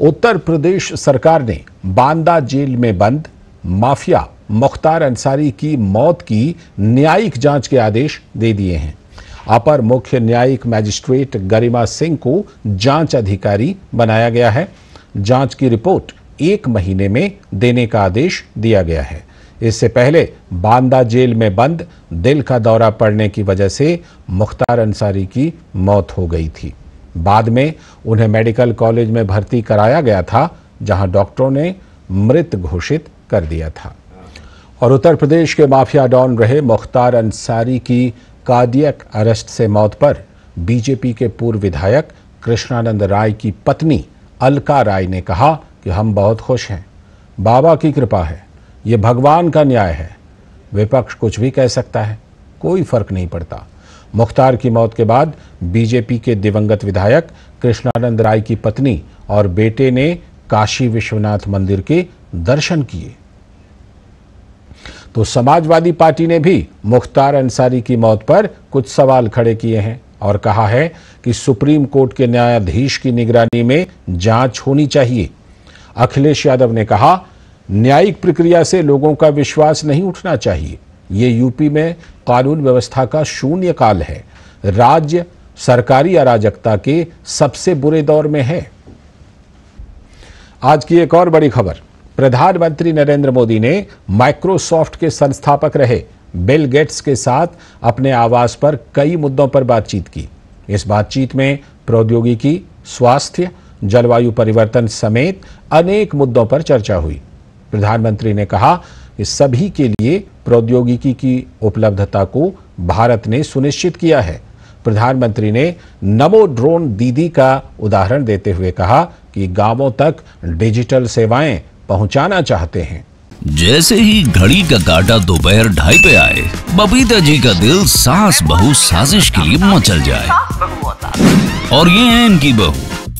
उत्तर प्रदेश सरकार ने बांदा जेल में बंद, माफिया मुख्तार अंसारी की मौत की न्यायिक जाँच के आदेश दे दिए हैं। अपर मुख्य न्यायिक मैजिस्ट्रेट गरिमा सिंह को जाँच अधिकारी बनाया गया है। जाँच की रिपोर्ट एक महीने में देने का आदेश दिया गया है। इससे पहले बांदा जेल में बंद, दिल का दौरा पड़ने की वजह से मुख्तार अंसारी की मौत हो गई थी। बाद में उन्हें मेडिकल कॉलेज में भर्ती कराया गया था, जहाँ डॉक्टरों ने मृत घोषित कर दिया था। और उत्तर प्रदेश के माफिया डॉन रहे मुख्तार अंसारी की कार्डियक अरेस्ट से मौत पर बीजेपी के पूर्व विधायक कृष्णानंद राय की पत्नी अलका राय ने कहा कि हम बहुत खुश हैं। बाबा की कृपा है। ये भगवान का न्याय है। विपक्ष कुछ भी कह सकता है। कोई फ़र्क नहीं पड़ता। मुख्तार की मौत के बाद बीजेपी के दिवंगत विधायक कृष्णानंद राय की पत्नी और बेटे ने काशी विश्वनाथ मंदिर के दर्शन किए। तो समाजवादी पार्टी ने भी मुख्तार अंसारी की मौत पर कुछ सवाल खड़े किए हैं और कहा है कि सुप्रीम कोर्ट के न्यायाधीश की निगरानी में जाँच होनी चाहिए। अखिलेश यादव ने कहा, न्यायिक प्रक्रिया से लोगों का विश्वास नहीं उठना चाहिए। ये यूपी में कानून व्यवस्था का शून्य काल है। राज्य सरकारी अराजकता के सबसे बुरे दौर में है। आज की एक और बड़ी खबर। प्रधानमंत्री नरेंद्र मोदी ने माइक्रोसॉफ्ट के संस्थापक रहे। बिल गेट्स के साथ अपने आवास पर कई मुद्दों पर बातचीत की। इस बातचीत में प्रौद्योगिकी, स्वास्थ्य, जलवायु परिवर्तन समेत अनेक मुद्दों पर चर्चा हुई। प्रधानमंत्री ने कहा कि सभी के लिए प्रौद्योगिकी की उपलब्धता को भारत ने सुनिश्चित किया है। प्रधानमंत्री ने नमो ड्रोन दीदी का उदाहरण देते हुए कहा कि गाँवों तक डिजिटल सेवाएँ पहुंचाना चाहते हैं। जैसे ही घड़ी का काटा दोपहर ढाई पे आए, बबीता जी का दिल सास बहू साजिश के लिए मचल जाए। और ये है इनकी बहू।